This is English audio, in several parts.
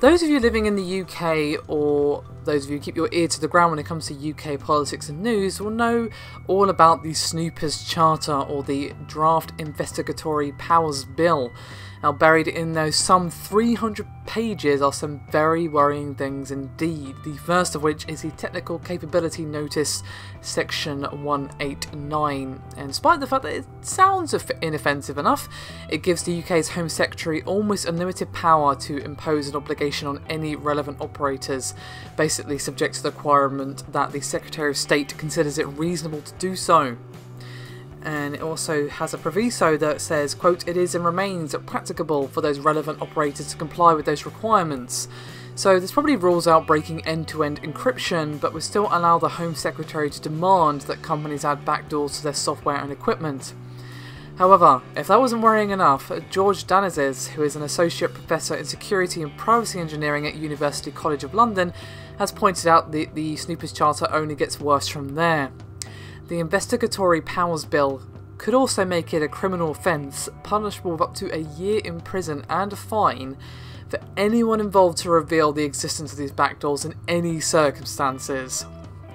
Those of you living in the UK or those of you who keep your ear to the ground when it comes to UK politics and news will know all about the Snoopers Charter or the Draft Investigatory Powers Bill. Now, buried in those some 300 pages are some very worrying things indeed. The first of which is the Technical Capability Notice, Section 189. And despite the fact that it sounds inoffensive enough, it gives the UK's Home Secretary almost unlimited power to impose an obligation on any relevant operators, basically subject to the requirement that the Secretary of State considers it reasonable to do so and it also has a proviso that says, quote, it is and remains practicable for those relevant operators to comply with those requirements. So this probably rules out breaking end-to-end encryption, but would still allow the Home Secretary to demand that companies add backdoors to their software and equipment. However, if that wasn't worrying enough, George Danezis, who is an associate professor in security and privacy engineering at University College of London, has pointed out that the Snoopers Charter only gets worse from there. The Investigatory Powers Bill could also make it a criminal offence, punishable with up to a year in prison and a fine for anyone involved to reveal the existence of these backdoors in any circumstances.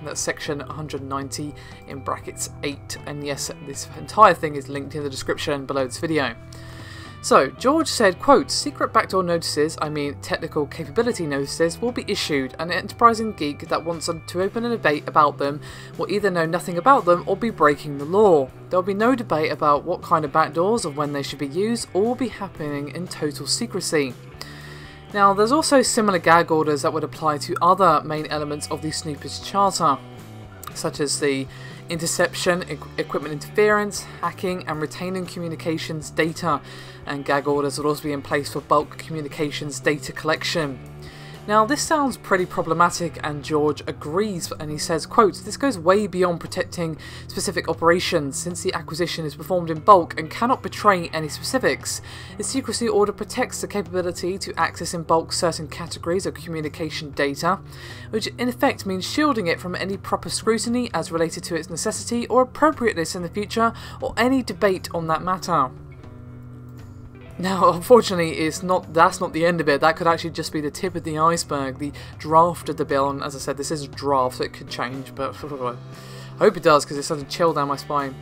That's section 190 in brackets 8, and yes, this entire thing is linked in the description below this video. So, George said, quote, secret backdoor notices, I mean technical capability notices, will be issued, an enterprising geek that wants to open a debate about them will either know nothing about them or be breaking the law. There will be no debate about what kind of backdoors or when they should be used, all will be happening in total secrecy. Now, there's also similar gag orders that would apply to other main elements of the Snoopers Charter, such as the interception, equipment interference, hacking, and retaining communications data. And gag orders will also be in place for bulk communications data collection. Now this sounds pretty problematic and George agrees and he says, quote, this goes way beyond protecting specific operations since the acquisition is performed in bulk and cannot betray any specifics. The secrecy order protects the capability to access in bulk certain categories of communication data, which in effect means shielding it from any proper scrutiny as related to its necessity or appropriateness in the future or any debate on that matter. Now, unfortunately, it's not. That's not the end of it. That could actually just be the tip of the iceberg, the draft of the bill. And as I said, this is a draft, so it could change. But I hope it does, because it's such to chill down my spine.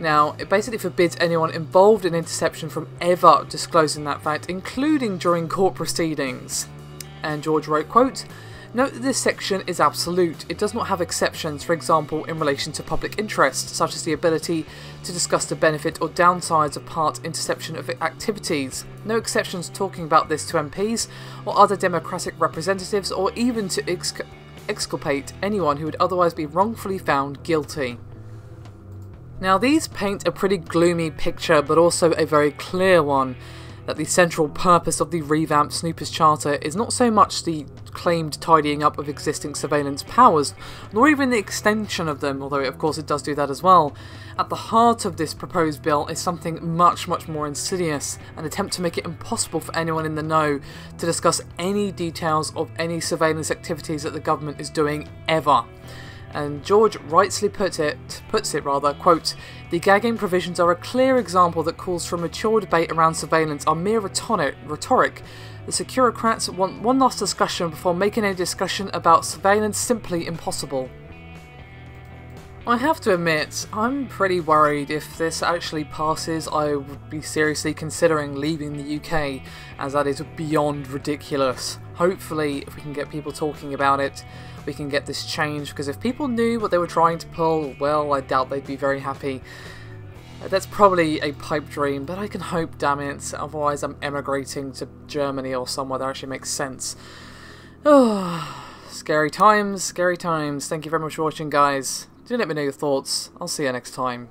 Now, it basically forbids anyone involved in interception from ever disclosing that fact, including during court proceedings. And George wrote, quote, Note that this section is absolute. It does not have exceptions, for example, in relation to public interest, such as the ability to discuss the benefit or downsides of part interception of activities. No exceptions talking about this to MPs or other democratic representatives, or even to exc exculpate anyone who would otherwise be wrongfully found guilty. Now, these paint a pretty gloomy picture, but also a very clear one that the central purpose of the revamped Snoopers Charter is not so much the claimed tidying up of existing surveillance powers, nor even the extension of them, although of course it does do that as well. At the heart of this proposed bill is something much, much more insidious, an attempt to make it impossible for anyone in the know to discuss any details of any surveillance activities that the government is doing ever and George rightly puts it, puts it rather, quote, the gagging provisions are a clear example that calls for mature debate around surveillance are mere rhetoric. The Securocrats want one last discussion before making a discussion about surveillance simply impossible. I have to admit, I'm pretty worried if this actually passes I would be seriously considering leaving the UK, as that is beyond ridiculous. Hopefully, if we can get people talking about it, we can get this changed, because if people knew what they were trying to pull, well, I doubt they'd be very happy. That's probably a pipe dream, but I can hope, damn it, otherwise I'm emigrating to Germany or somewhere that actually makes sense. Scary times, scary times. Thank you very much for watching, guys. Do let me know your thoughts. I'll see you next time.